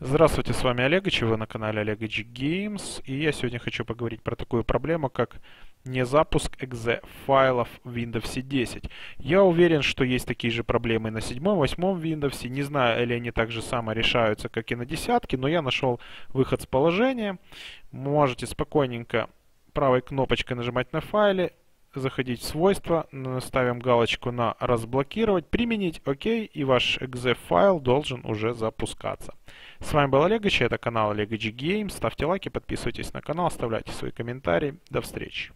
Здравствуйте, с вами Олег и вы на канале Олег Games, и я сегодня хочу поговорить про такую проблему, как не запуск .exe файлов в Windows 10. Я уверен, что есть такие же проблемы на 7 8 Windows, не знаю, или они так же само решаются, как и на десятке, но я нашел выход с положения. Можете спокойненько правой кнопочкой нажимать на файле, заходить в свойства, ставим галочку на разблокировать, применить ОК, и ваш .exe файл должен уже запускаться. С вами был Олег это канал Олег Games. Ставьте лайки, подписывайтесь на канал, оставляйте свои комментарии. До встречи.